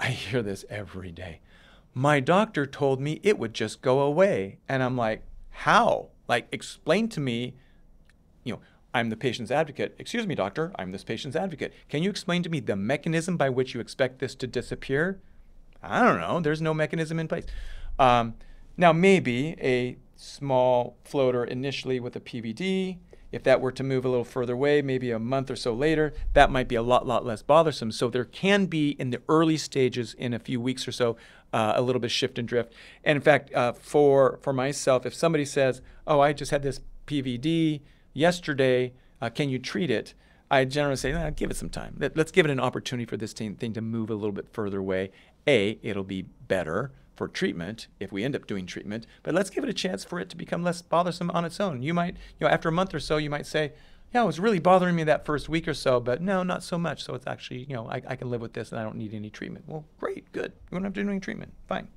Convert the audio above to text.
I hear this every day. My doctor told me it would just go away. And I'm like, how? Like, explain to me, you know, I'm the patient's advocate. Excuse me, doctor, I'm this patient's advocate. Can you explain to me the mechanism by which you expect this to disappear? I don't know. There's no mechanism in place. Um, now, maybe a small floater initially with a PVD, if that were to move a little further away, maybe a month or so later, that might be a lot, lot less bothersome. So there can be in the early stages, in a few weeks or so, uh, a little bit shift and drift. And in fact, uh, for for myself, if somebody says, "Oh, I just had this PVD yesterday, uh, can you treat it?" I generally say, nah, "Give it some time. Let, us give it an opportunity for this thing, thing to move a little bit further away. A, it'll be better." For treatment if we end up doing treatment, but let's give it a chance for it to become less bothersome on its own. You might, you know, after a month or so, you might say, yeah, it was really bothering me that first week or so, but no, not so much. So it's actually, you know, I, I can live with this and I don't need any treatment. Well, great, good. We don't have to do any treatment. Fine.